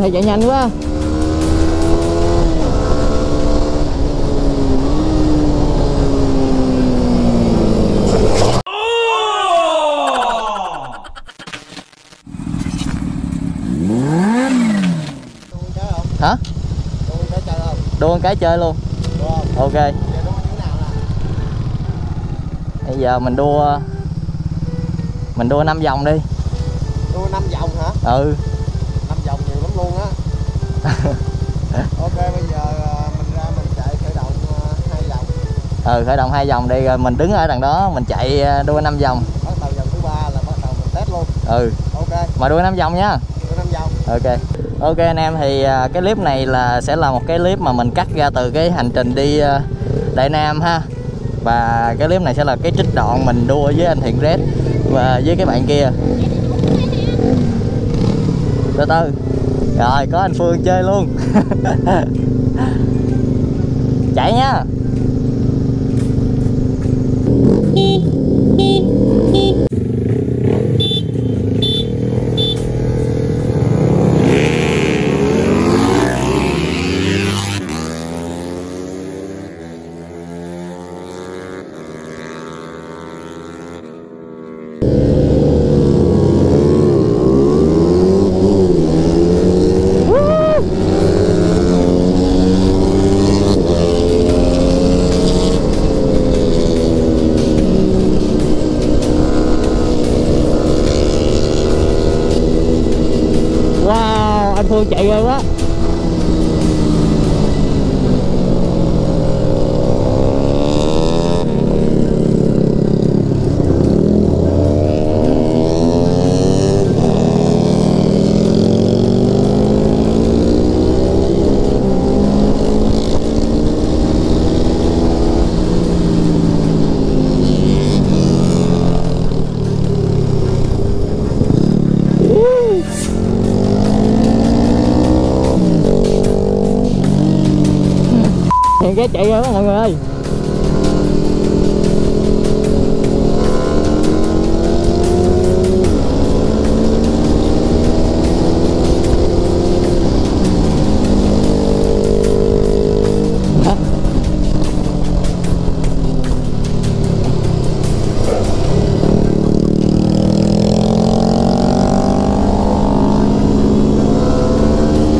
thì chạy nhanh quá. Hả? Đua một cái chơi luôn. Ok. Bây giờ mình đua mình đua 5 vòng đi. Đua 5 vòng hả? Ừ ok bây giờ ờ, mình ra mình chạy khởi động ờ, hai vòng. Ừ khởi động hai vòng đi rồi mình đứng ở đằng đó mình chạy ờ, đua 5 vòng. Bắt đầu vòng thứ ba là bắt đầu mình test luôn. Ừ. Ok. Mà đua 5 vòng nha. Đua 5 vòng. Ok. Ok anh em thì cái clip này là sẽ là một cái clip mà mình cắt ra từ cái hành trình đi đại nam ha. Và cái clip này sẽ là cái trích đoạn mình đua với anh thiện red và với cái bạn kia. Từ từ rồi có anh phương chơi luôn. Chạy nhá phương chạy ghê quá Woo! Hiện cái chạy rồi đó mọi người ơi.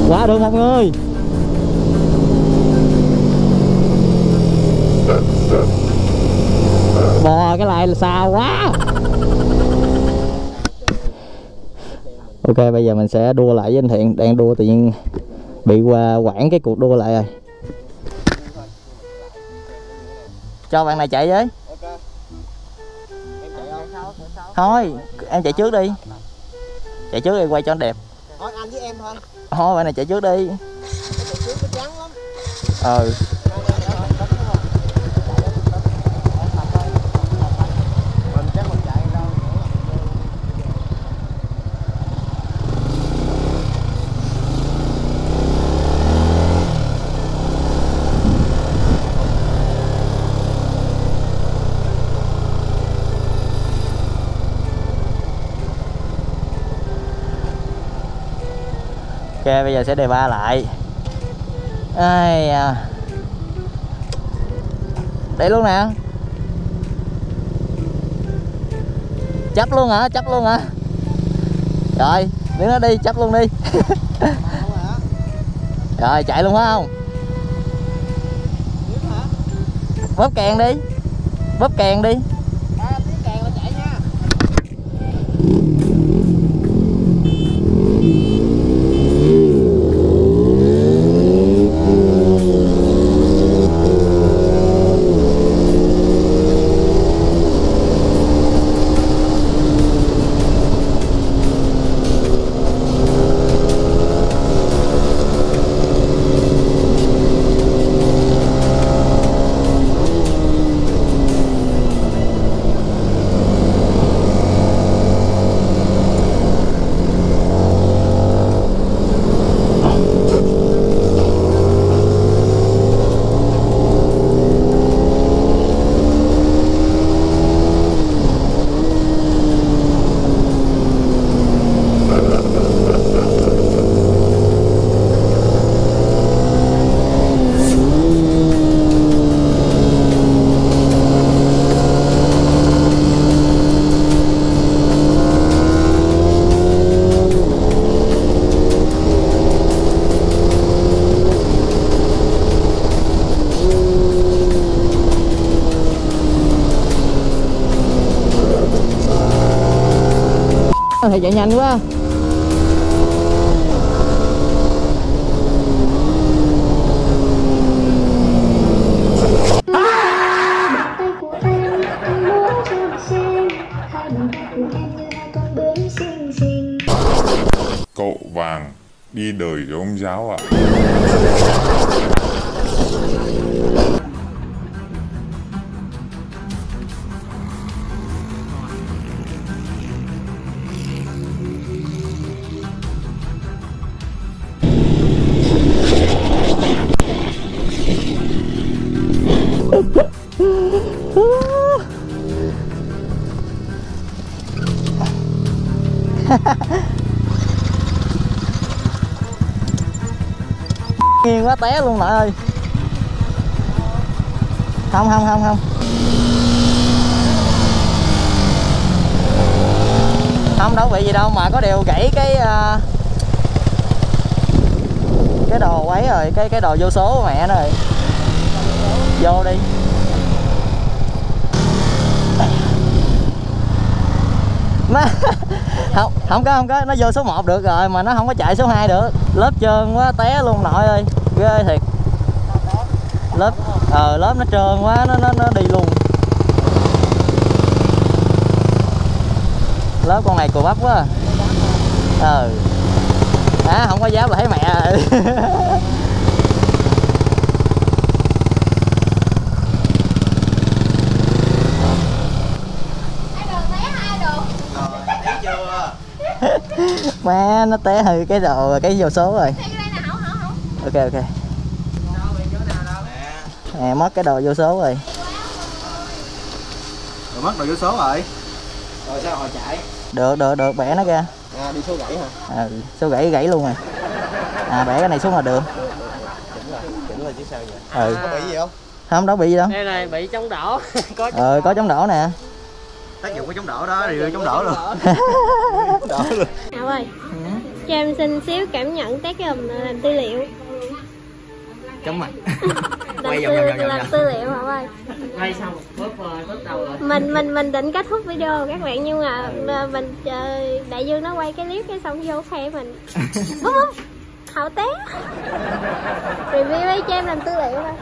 Quá được mọi người bò cái lại là xa quá. Ok bây giờ mình sẽ đua lại với anh thiện. Đang đua tự nhiên bị qua quản cái cuộc đua lại rồi. Cho bạn này chạy với. Ok em chạy không thôi em chạy trước đi. Chạy trước đi quay cho nó đẹp. Thôi anh với em thôi. Thôi bạn này chạy trước đi. Cái chạy trước nó trắng lắm. Ừ ok, bây giờ sẽ đề ba lại. Ai à. đây luôn nè. Chấp luôn hả? Chấp luôn hả? Rồi nếu nó đi chấp luôn đi. Rồi, chạy luôn phải không? Bóp kèn đi. Bóp kèn đi. Này chạy nhanh quá Cậu vàng đi đời giống giáo ạ. Nghiêng quá té luôn nội ơi. Không không không không. Không đâu bị gì đâu mà có điều gãy cái uh, cái đồ ấy rồi cái cái đồ vô số của mẹ nó rồi vô đi. Nó không không có không có, nó vô số 1 được rồi mà nó không có chạy số 2 được. Lớp trơn quá, té luôn nội ơi. Ghê thiệt. Lớp ờ lớp nó trơn quá, nó nó nó đi luôn. Lớp con này cù bắp quá. À. ờ. À không có dám là thấy mẹ rồi má nó té hư cái đồ cái vô số rồi. Ok ok. Nè mất cái đồ vô số rồi. Rồi mất đồ vô số rồi. Rồi sao họ chạy? Được được được bẻ nó ra. À đi số gãy hả? Ừ, số gãy gãy luôn rồi. À bẻ cái này xuống là được. Chỉnh rồi chỉnh rồi chứ sao vậy ừ. Có bị gì không? Không đâu bị gì đâu. Đây này bị chống đổ có chống ờ có chống đổ nè tác dụng của chống đổ đó thì chống đổ luôn đổ luôn Hảo ơi cho em xin xíu cảm nhận tác làm làm tư liệu chóng mặt làm tư làm tư liệu Hảo ơi quay xong ờ, bước đầu rồi mình mình mình định kết thúc video các bạn nhưng mà mà mình chờ đại dương nó quay cái clip cái xong vô khoe mình búp búp hậu té review đi cho em làm tư liệu thôi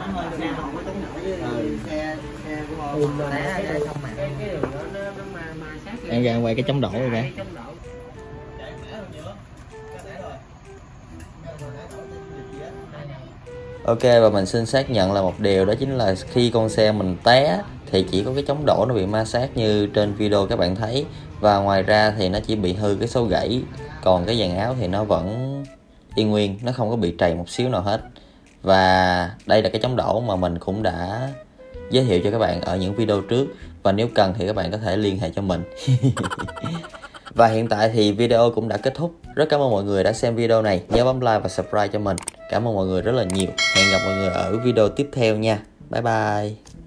em ra quay cái chống đổ rồi nè Ok, và mình xin xác nhận là một điều, đó chính là khi con xe mình té thì chỉ có cái chống đổ nó bị ma sát như trên video các bạn thấy. Và ngoài ra thì nó chỉ bị hư cái số gãy, còn cái dàn áo thì nó vẫn y nguyên, nó không có bị trầy một xíu nào hết. Và đây là cái chống đổ mà mình cũng đã giới thiệu cho các bạn ở những video trước. Và nếu cần thì các bạn có thể liên hệ cho mình. Và hiện tại thì video cũng đã kết thúc. Rất cảm ơn mọi người đã xem video này. Nhớ bấm like và subscribe cho mình. Cảm ơn mọi người rất là nhiều. Hẹn gặp mọi người ở video tiếp theo nha. Bye bye